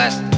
bless